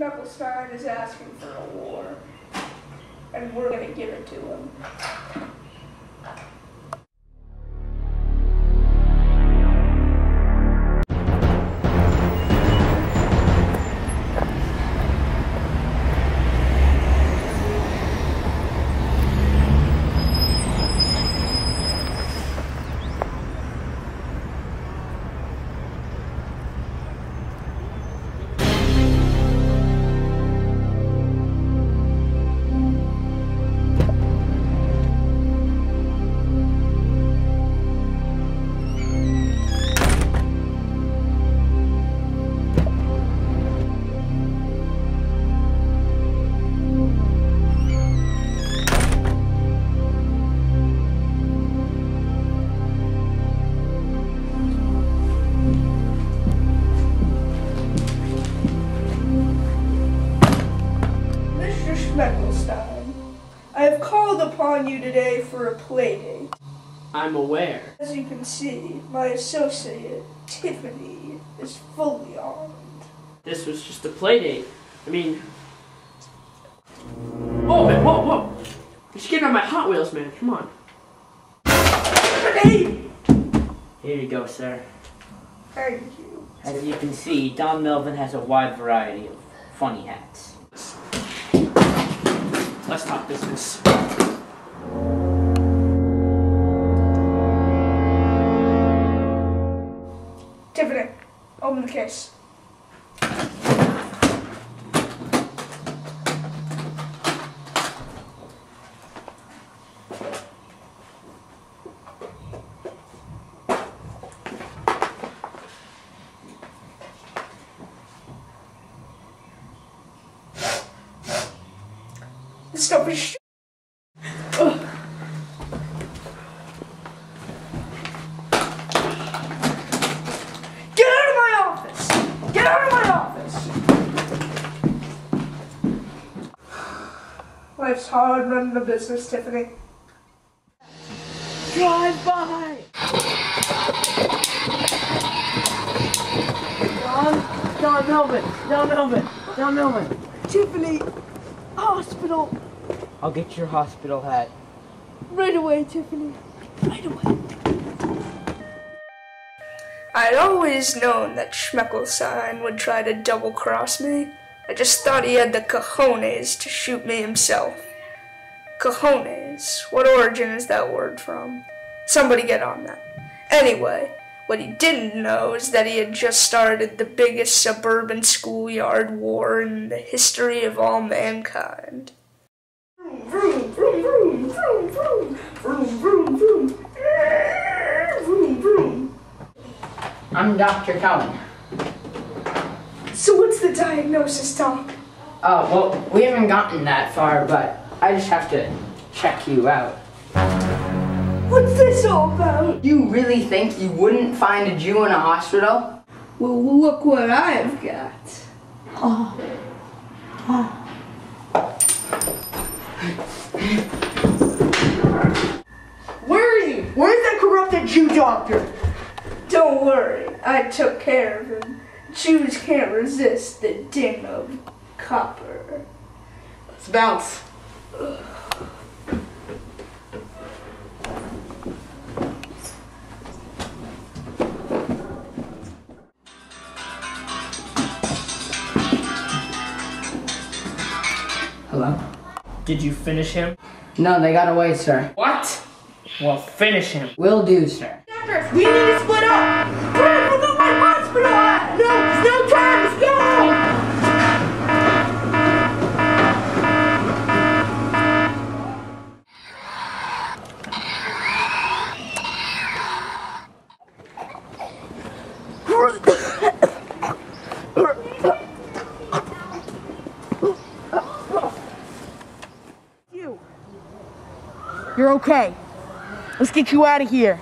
Schmeckelstein is asking for a war, and we're gonna give it to him. Upon you today for a playdate. I'm aware. As you can see, my associate, Tiffany, is fully armed. This was just a play date. I mean. Whoa, man, whoa, whoa! You're getting on my Hot Wheels, man. Come on. Tiffany! Here you go, sir. Thank you. As you can see, Don Melvin has a wide variety of funny hats. Let's talk business. on the case. Stop it. Life's hard running a business, Tiffany. Drive by! Don, Don Melvin, Don Melvin, Don Melvin. Tiffany, hospital, I'll get your hospital hat. right away, Tiffany, right away. I'd always known that Schmeckelstein would try to double cross me. I just thought he had the cojones to shoot me himself. Cojones? What origin is that word from? Somebody get on that. Anyway, what he didn't know is that he had just started the biggest suburban schoolyard war in the history of all mankind. Vroom, vroom, vroom, vroom, vroom, vroom, vroom, vroom, vroom, vroom. I'm Dr. Coen. So the diagnosis, Tom? Uh, well, we haven't gotten that far, but I just have to check you out. What's this all about? You really think you wouldn't find a Jew in a hospital? Well, look what I've got. Oh. Where is he? Where's that corrupted Jew doctor? Don't worry, I took care of him. Jews can't resist the ding of copper. Let's bounce. Hello? Did you finish him? No, they got away, sir. What? Well, finish him. Will do, sir. We need to split up. You're okay. Let's get you out of here.